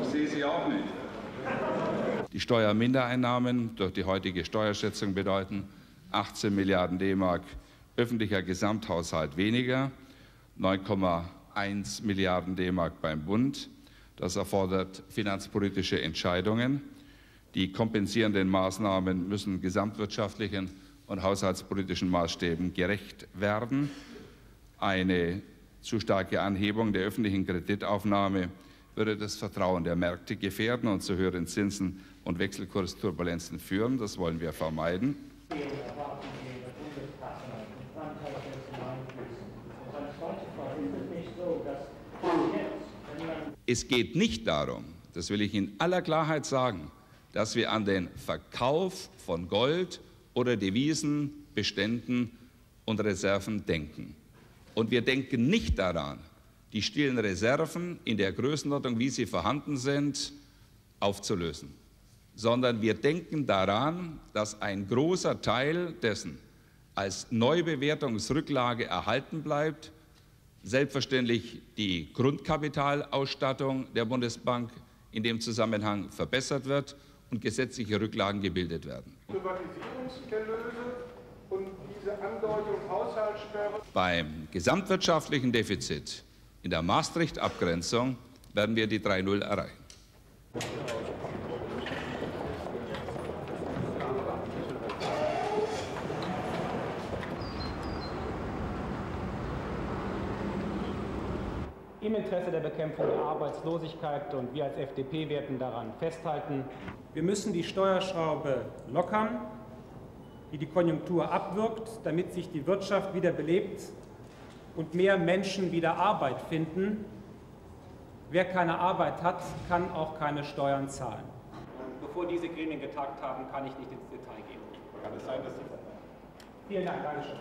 Ich sehe sie auch nicht. Die Steuermindereinnahmen durch die heutige Steuerschätzung bedeuten 18 Milliarden D-Mark öffentlicher Gesamthaushalt weniger, 9,1 Milliarden D-Mark beim Bund. Das erfordert finanzpolitische Entscheidungen. Die kompensierenden Maßnahmen müssen gesamtwirtschaftlichen und haushaltspolitischen Maßstäben gerecht werden. Eine zu starke Anhebung der öffentlichen Kreditaufnahme würde das Vertrauen der Märkte gefährden und zu höheren Zinsen und Wechselkursturbulenzen führen. Das wollen wir vermeiden. Es geht nicht darum, das will ich in aller Klarheit sagen, dass wir an den Verkauf von Gold oder Devisen, Beständen und Reserven denken. Und wir denken nicht daran, die stillen Reserven in der Größenordnung, wie sie vorhanden sind, aufzulösen, sondern wir denken daran, dass ein großer Teil dessen als Neubewertungsrücklage erhalten bleibt, selbstverständlich die Grundkapitalausstattung der Bundesbank in dem Zusammenhang verbessert wird und gesetzliche Rücklagen gebildet werden. Privatisierungserlöse und diese Andeutung Haushaltssperre. Beim gesamtwirtschaftlichen Defizit in der Maastricht-Abgrenzung werden wir die 3-0 erreichen. Im Interesse der Bekämpfung der Arbeitslosigkeit und wir als FDP werden daran festhalten. Wir müssen die Steuerschraube lockern, die die Konjunktur abwirkt, damit sich die Wirtschaft wieder belebt und mehr Menschen wieder Arbeit finden. Wer keine Arbeit hat, kann auch keine Steuern zahlen. Bevor diese Gremien getagt haben, kann ich nicht ins Detail gehen. Kann es sein, dass Sie... Vielen Dank, Dankeschön.